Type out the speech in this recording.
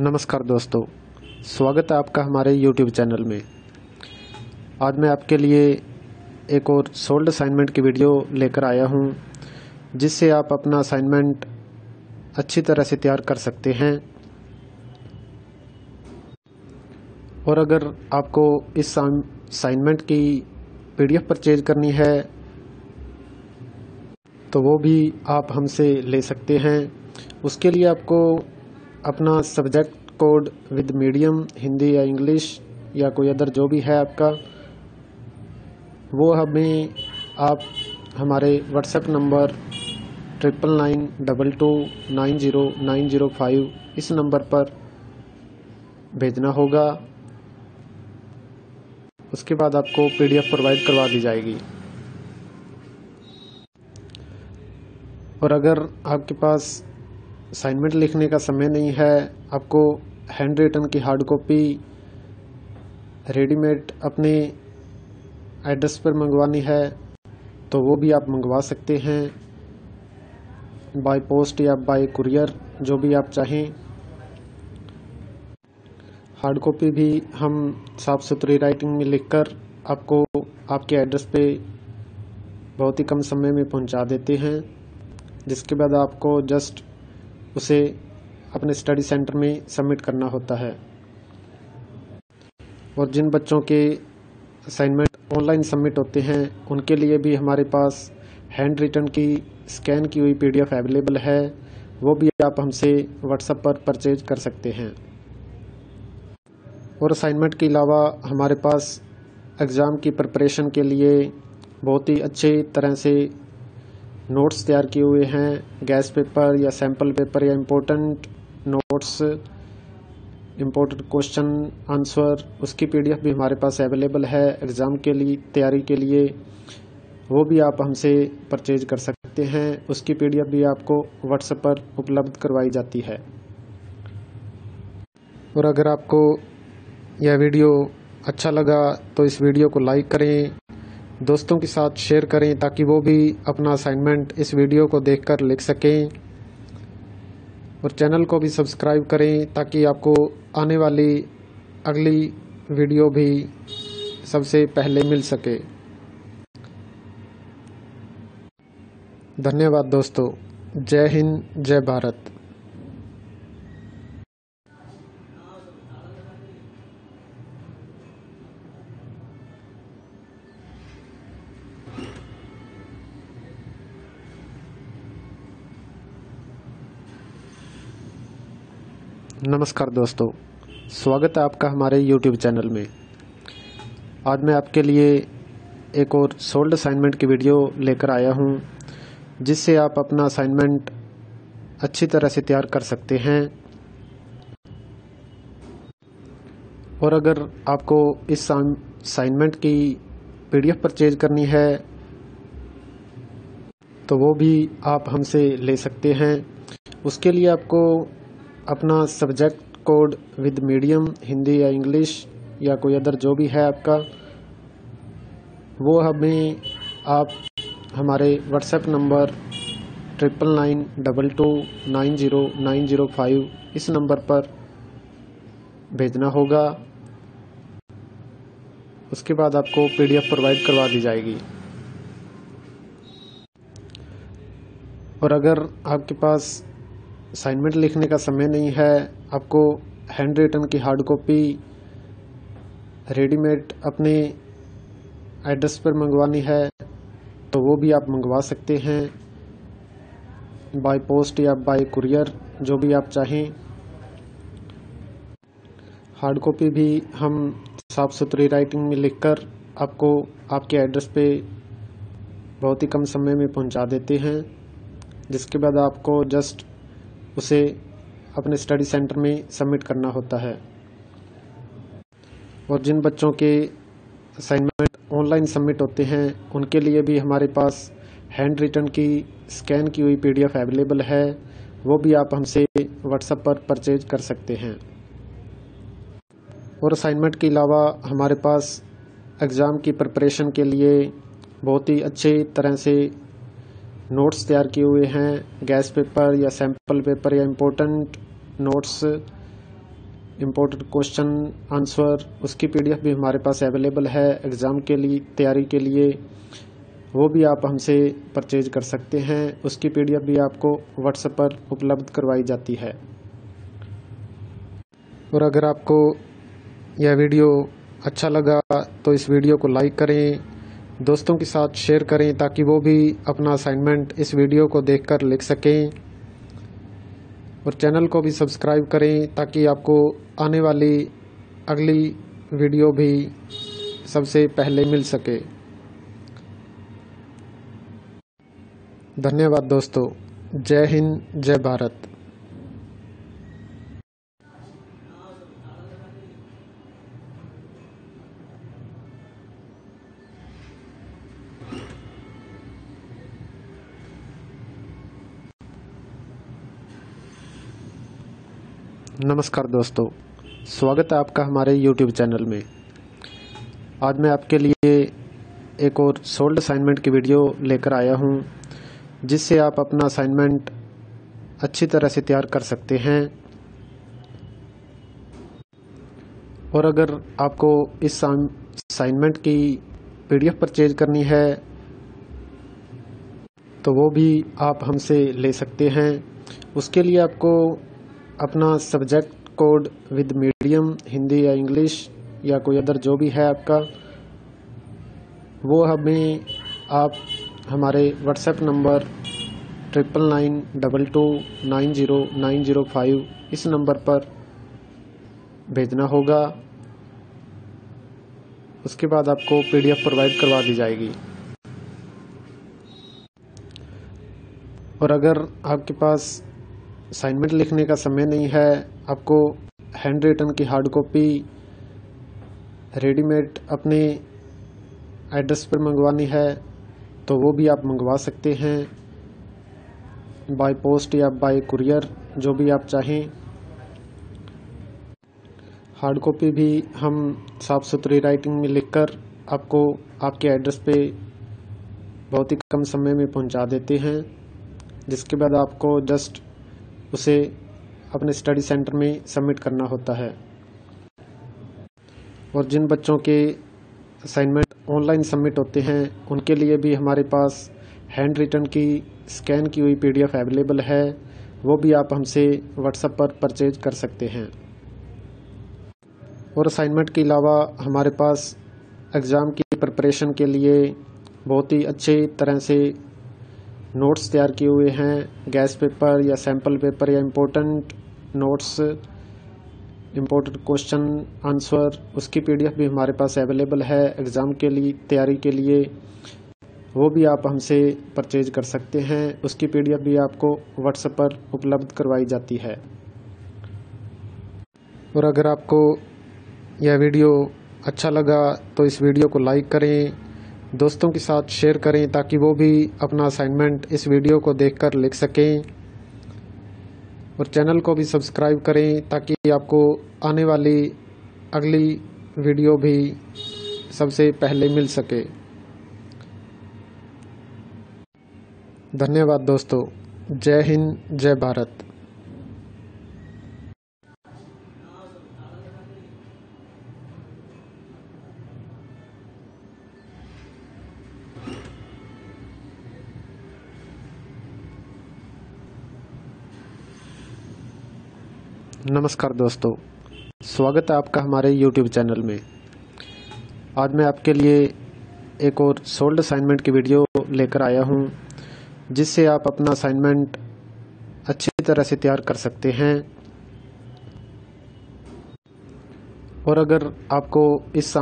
नमस्कार दोस्तों, स्वागत है आपका हमारे YouTube चैनल में। आज मैं आपके लिए एक और सोल्ड असाइनमेंट की वीडियो लेकर आया हूँ, जिससे आप अपना असाइनमेंट अच्छी तरह से तैयार कर सकते हैं। और अगर आपको इस असाइनमेंट की पीडीएफ परचेज करनी है तो वो भी आप हमसे ले सकते हैं। उसके लिए आपको अपना subject code with medium Hindi या इंग्लिश, या कोई अदर जो भी है आपका, वो हमें आप हमारे WhatsApp number triple nine double two nine zero nine zero five इस नंबर पर भेजना होगा। उसके बाद आपको पीडीएफ प्रोवाइड करवा दी जाएगी। और अगर आपके पास असाइनमेंट लिखने का समय नहीं है, आपको हैंड रिटन की हार्ड कॉपी रेडीमेड अपने एड्रेस पर मंगवानी है तो वो भी आप मंगवा सकते हैं। बाय पोस्ट या बाय कुरियर जो भी आप चाहें। हार्ड कॉपी भी हम साफ़ सुथरी राइटिंग में लिखकर आपको आपके एड्रेस पे बहुत ही कम समय में पहुँचा देते हैं, जिसके बाद आपको जस्ट उसे अपने स्टडी सेंटर में सबमिट करना होता है। और जिन बच्चों के असाइनमेंट ऑनलाइन सबमिट होते हैं, उनके लिए भी हमारे पास हैंड रिटर्न की, स्कैन की हुई पीडीएफ अवेलेबल है। वो भी आप हमसे व्हाट्सएप पर परचेज कर सकते हैं। और असाइनमेंट के अलावा हमारे पास एग्ज़ाम की प्रिपरेशन के लिए बहुत ही अच्छे तरह से नोट्स तैयार किए हुए हैं गैस पेपर या सैंपल पेपर या important notes important question answer उसकी पीडीएफ भी हमारे पास अवेलेबल है एग्ज़ाम के लिए, तैयारी के लिए। वो भी आप हमसे परचेज कर सकते हैं। उसकी पीडीएफ भी आपको व्हाट्सएप पर उपलब्ध करवाई जाती है। और अगर आपको यह वीडियो अच्छा लगा तो इस वीडियो को लाइक करें। दोस्तों के साथ शेयर करें ताकि वो भी अपना असाइनमेंट इस वीडियो को देखकर लिख सकें। और चैनल को भी सब्सक्राइब करें ताकि आपको आने वाली अगली वीडियो भी सबसे पहले मिल सके। धन्यवाद दोस्तों। जय हिंद, जय भारत। नमस्कार दोस्तों, स्वागत है आपका हमारे YouTube चैनल में। आज मैं आपके लिए एक और सोल्ड असाइनमेंट की वीडियो लेकर आया हूँ, जिससे आप अपना असाइनमेंट अच्छी तरह से तैयार कर सकते हैं। और अगर आपको इस असाइनमेंट की पीडीएफ परचेज करनी है तो वो भी आप हमसे ले सकते हैं। उसके लिए आपको अपना subject code with medium Hindi या इंग्लिश या कोई अदर जो भी है आपका, वो हमें आप हमारे WhatsApp number triple nine double two nine zero nine zero five इस नंबर पर भेजना होगा। उसके बाद आपको पीडीएफ प्रोवाइड करवा दी जाएगी। और अगर आपके पास असाइनमेंट लिखने का समय नहीं है, आपको हैंड रिटन की हार्ड कॉपी रेडीमेड अपने एड्रेस पर मंगवानी है तो वो भी आप मंगवा सकते हैं। बाय पोस्ट या बाय कुरियर जो भी आप चाहें। हार्ड कॉपी भी हम साफ़ सुथरी राइटिंग में लिखकर आपको आपके एड्रेस पे बहुत ही कम समय में पहुँचा देते हैं। जिसके बाद आपको जस्ट उसे अपने स्टडी सेंटर में सबमिट करना होता है। और जिन बच्चों के असाइनमेंट ऑनलाइन सबमिट होते हैं, उनके लिए भी हमारे पास हैंड रिटर्न की, स्कैन की हुई पीडीएफ अवेलेबल है। वो भी आप हमसे व्हाट्सएप पर परचेज कर सकते हैं। और असाइनमेंट के अलावा हमारे पास एग्ज़ाम की प्रिपरेशन के लिए बहुत ही अच्छे तरह से नोट्स तैयार किए हुए हैं, गैस पेपर या सैंपल पेपर या important notes important question answer उसकी पीडीएफ भी हमारे पास अवेलेबल है एग्ज़ाम के लिए, तैयारी के लिए। वो भी आप हमसे परचेज कर सकते हैं। उसकी पीडीएफ भी आपको व्हाट्सएप पर उपलब्ध करवाई जाती है। और अगर आपको यह वीडियो अच्छा लगा तो इस वीडियो को लाइक करें दोस्तों के साथ शेयर करें ताकि वो भी अपना असाइनमेंट इस वीडियो को देखकर लिख सकें। और चैनल को भी सब्सक्राइब करें ताकि आपको आने वाली अगली वीडियो भी सबसे पहले मिल सके। धन्यवाद दोस्तों। जय हिंद, जय भारत। नमस्कार दोस्तों, स्वागत है आपका हमारे YouTube चैनल में। आज मैं आपके लिए एक और सोल्ड असाइनमेंट की वीडियो लेकर आया हूँ, जिससे आप अपना असाइनमेंट अच्छी तरह से तैयार कर सकते हैं। और अगर आपको इस असाइनमेंट की पीडीएफ परचेज करनी है तो वो भी आप हमसे ले सकते हैं। उसके लिए आपको अपना subject code with medium Hindi या इंग्लिश या कोई अदर जो भी है आपका, वो हमें आप हमारे WhatsApp number triple nine double two nine zero nine zero five इस नंबर पर भेजना होगा। उसके बाद आपको पीडीएफ प्रोवाइड करवा दी जाएगी। और अगर आपके पास असाइनमेंट लिखने का समय नहीं है, आपको हैंड रिटन की हार्ड कॉपी रेडीमेड अपने एड्रेस पर मंगवानी है तो वो भी आप मंगवा सकते हैं। बाय पोस्ट या बाय कुरियर जो भी आप चाहें। हार्ड कॉपी भी हम साफ़ सुथरी राइटिंग में लिखकर आपको आपके एड्रेस पे बहुत ही कम समय में पहुँचा देते हैं, जिसके बाद आपको जस्ट उसे अपने स्टडी सेंटर में सबमिट करना होता है। और जिन बच्चों के असाइनमेंट ऑनलाइन सबमिट होते हैं, उनके लिए भी हमारे पास हैंड रिटर्न की, स्कैन की हुई पीडीएफ अवेलेबल है। वो भी आप हमसे व्हाट्सएप पर परचेज कर सकते हैं। और असाइनमेंट के अलावा हमारे पास एग्ज़ाम की प्रिपरेशन के लिए बहुत ही अच्छे तरह से नोट्स तैयार किए हुए हैं गैस पेपर या सैंपल पेपर या important notes important question answer उसकी पीडीएफ भी हमारे पास अवेलेबल है एग्ज़ाम के लिए, तैयारी के लिए। वो भी आप हमसे परचेज कर सकते हैं। उसकी पीडीएफ भी आपको व्हाट्सएप पर उपलब्ध करवाई जाती है। और अगर आपको यह वीडियो अच्छा लगा तो इस वीडियो को लाइक करें। दोस्तों के साथ शेयर करें ताकि वो भी अपना असाइनमेंट इस वीडियो को देखकर लिख सकें। और चैनल को भी सब्सक्राइब करें ताकि आपको आने वाली अगली वीडियो भी सबसे पहले मिल सके। धन्यवाद दोस्तों। जय हिंद, जय भारत। नमस्कार दोस्तों। स्वागत है आपका हमारे YouTube चैनल में। आज मैं आपके लिए एक और सोल्ड असाइनमेंट की वीडियो लेकर आया हूँ, जिससे आप अपना असाइनमेंट अच्छी तरह से तैयार कर सकते हैं। और अगर आपको इस